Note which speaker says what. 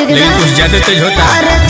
Speaker 1: लेकिन कुछ ज़्यादा तेज होता